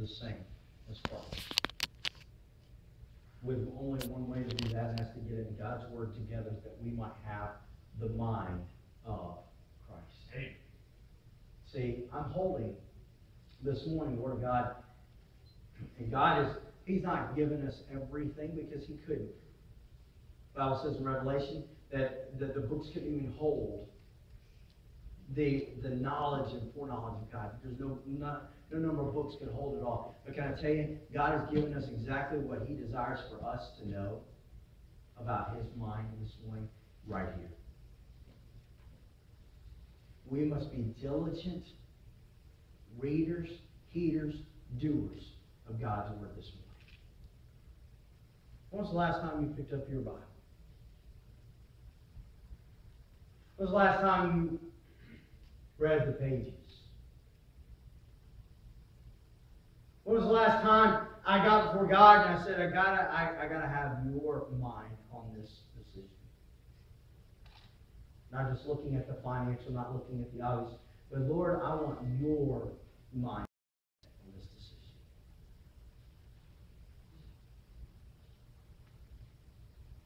the same as Christ. With only one way to do that, and that's to get in God's Word together that we might have the mind of Christ. Hey. See, I'm holding this morning the Word of God, and God is, He's not given us everything because He couldn't. The Bible says in Revelation that, that the books couldn't even hold the, the knowledge and foreknowledge of God. There's no, not, no number of books could hold it all. But can I tell you, God has given us exactly what He desires for us to know about His mind this morning, right here. We must be diligent readers, heeders, doers of God's Word this morning. When was the last time you picked up your Bible? When was the last time you read the pages? When was the last time I got before God and I said, I gotta, I, I gotta have your mind on this decision? Not just looking at the financial, not looking at the obvious, but Lord, I want your mind on this decision.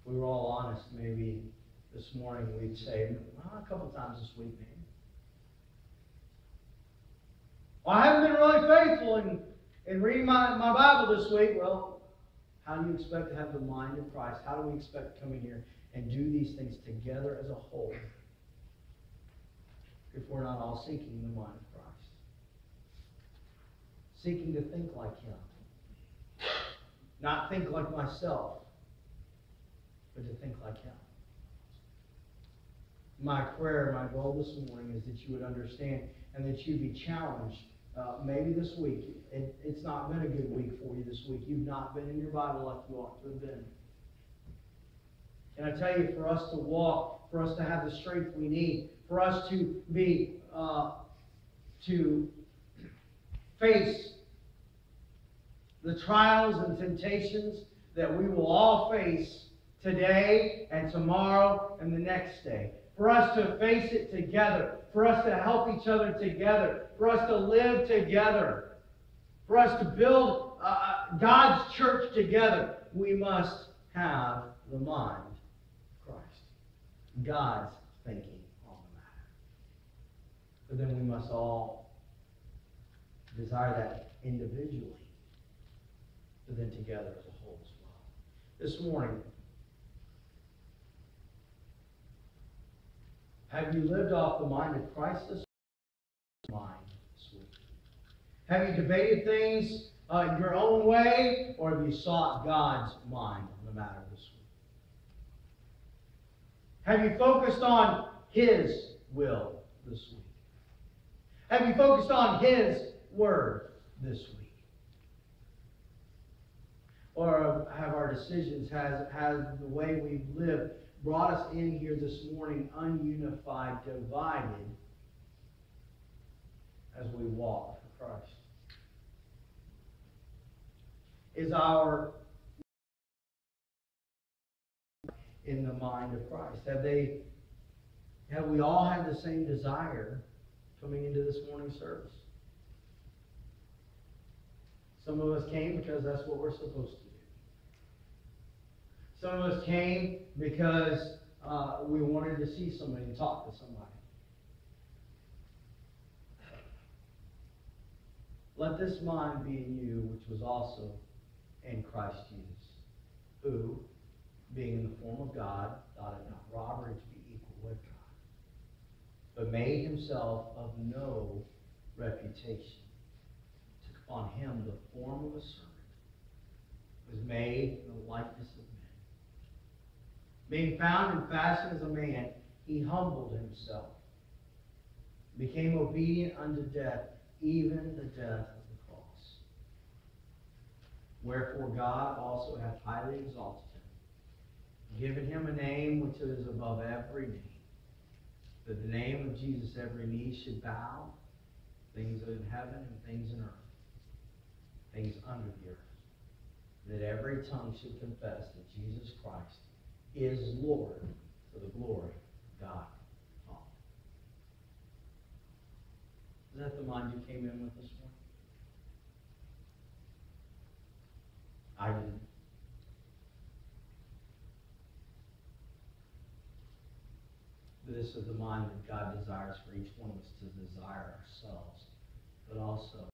If we were all honest, maybe this morning we'd say, well, a couple times this week, maybe. Well, I haven't been really faithful in, in reading my, my Bible this week. Well, how do you expect to have the mind of Christ? How do we expect to come in here and do these things together as a whole if we're not all seeking the mind of Christ? Seeking to think like Him. Not think like myself, but to think like Him. My prayer, my goal this morning is that you would understand and that you would be challenged uh, maybe this week. It, it's not been a good week for you this week. You've not been in your Bible like you ought to have been. And I tell you, for us to walk, for us to have the strength we need, for us to be, uh, to face the trials and temptations that we will all face today and tomorrow and the next day. For us to face it together, for us to help each other together, for us to live together, for us to build uh, God's church together, we must have the mind of Christ. God's thinking on the matter. But then we must all desire that individually, but then together as a whole as well. This morning, Have you lived off the mind of Christ this sweet? Have you debated things uh, your own way, or have you sought God's mind on the matter this week? Have you focused on His will this week? Have you focused on His word this week? Or have our decisions, has, has the way we've lived brought us in here this morning ununified, divided, as we walk Christ? Is our in the mind of Christ? Have they have we all had the same desire coming into this morning's service? Some of us came because that's what we're supposed to do. Some of us came because uh, we wanted to see somebody and talk to somebody. Let this mind be in you, which was also in Christ Jesus, who, being in the form of God, thought it not robbery to be equal with God, but made himself of no reputation, took upon him the form of a servant, was made in the likeness of men. being found and fashioned as a man, he humbled himself, became obedient unto death, even the death of the cross. Wherefore God also hath highly exalted him, given him a name which is above every name, that the name of Jesus every knee should bow, things in heaven and things in earth, things under the earth, that every tongue should confess that Jesus Christ is Lord for the glory of God. Is that the mind you came in with this morning? I didn't. This is the mind that God desires for each one of us to desire ourselves, but also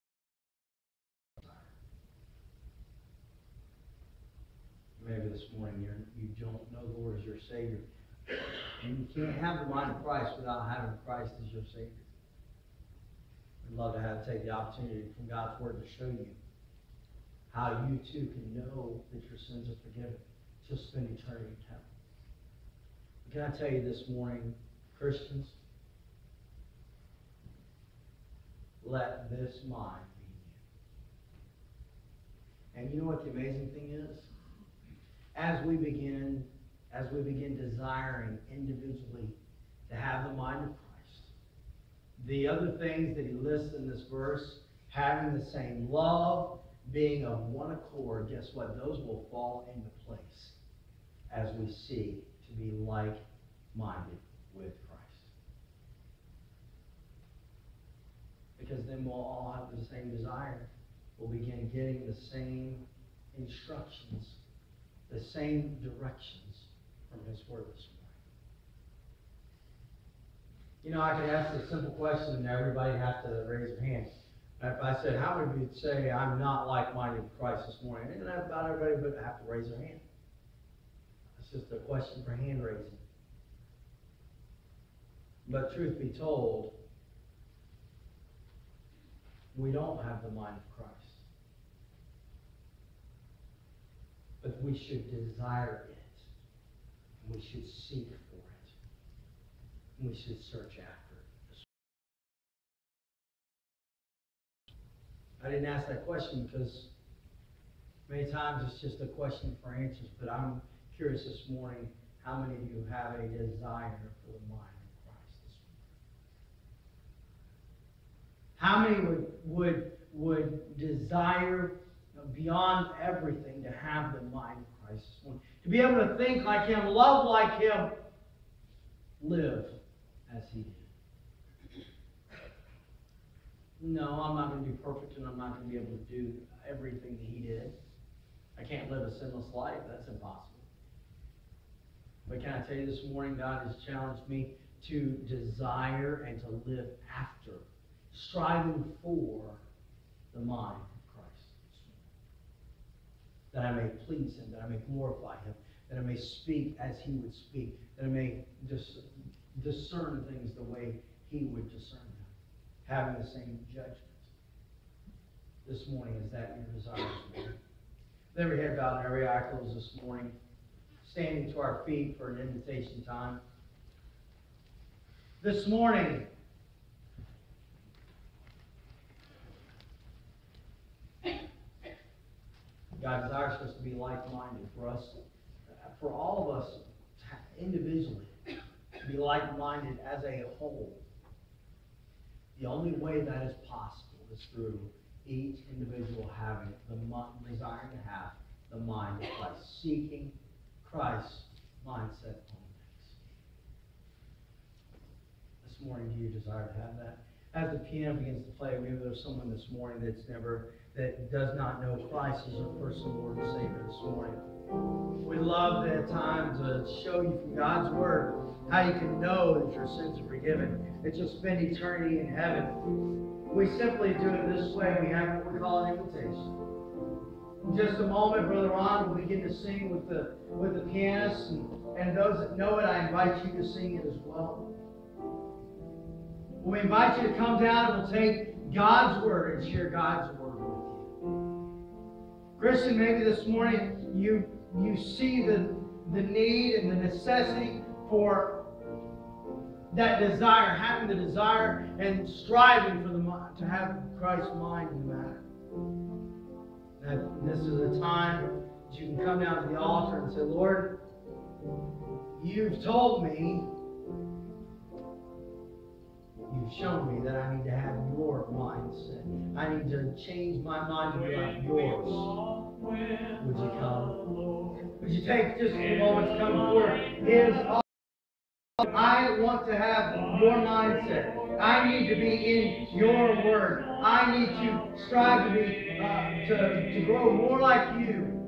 maybe this morning you're, you do not know the Lord as your Savior. And you can't have the mind of Christ without having Christ as your Savior. We'd love to have take the opportunity from God's Word to show you how you too can know that your sins are forgiven. Just spend eternity in heaven. Can I tell you this morning, Christians, let this mind be in you. And you know what the amazing thing is? As we begin, as we begin desiring individually to have the mind of Christ, the other things that he lists in this verse, having the same love, being of one accord, guess what? Those will fall into place as we seek to be like-minded with Christ. Because then we'll all have the same desire. We'll begin getting the same instructions, the same directions from His Word this morning. You know, I could ask a simple question and everybody has to raise their hand. If I said, how many of you would say I'm not like-minded with Christ this morning? And about everybody but have to raise their hand. It's just a question for hand raising. But truth be told, we don't have the mind of Christ. But we should desire it. We should seek for it. We should search after it. I didn't ask that question because many times it's just a question for answers, but I'm curious this morning how many of you have a desire for the mind of Christ this morning? How many would would would desire beyond everything to have the mind of Christ this morning? To be able to think like Him, love like Him, live as He did. No, I'm not going to be perfect and I'm not going to be able to do everything that He did. I can't live a sinless life. That's impossible. But can I tell you this morning, God has challenged me to desire and to live after, striving for the mind of Christ. That I may please Him, that I may glorify Him, that I may speak as He would speak, that I may dis- discern things the way He would discern them, having the same judgment. This morning, is that your desire? With every head bowed and every eye closed this morning standing to our feet for an invitation time. This morning, God desires us to be like-minded for us, for all of us individually, to be like-minded as a whole. The only way that is possible is through each individual having the desire to have the mind of Christ, seeking Christ's mindset on. This morning, do you desire to have that? As the piano begins to play, maybe there's someone this morning that's never, that does not know Christ as a personal Lord and Savior this morning. Love at time to show you from God's Word how you can know that your sins are forgiven, that you'll spend eternity in heaven. We simply do it this way. We have what we call an invitation. In just a moment, Brother Ron will begin to sing with the with the pianist, and, and those that know it, I invite you to sing it as well. We invite you to come down and we'll take God's word and share God's word with you. Christian, maybe this morning you you see the the need and the necessity for that desire, having the desire and striving for the to have Christ's mind in the matter. That this is a time that you can come down to the altar and say, Lord, you've told me, you've shown me that I need to have your mindset. I need to change my mind to be like yours. Would you come? Would you take just a moment to come before His I want to have your mindset. I need to be in your word. I need to strive to be uh, to, to grow more like you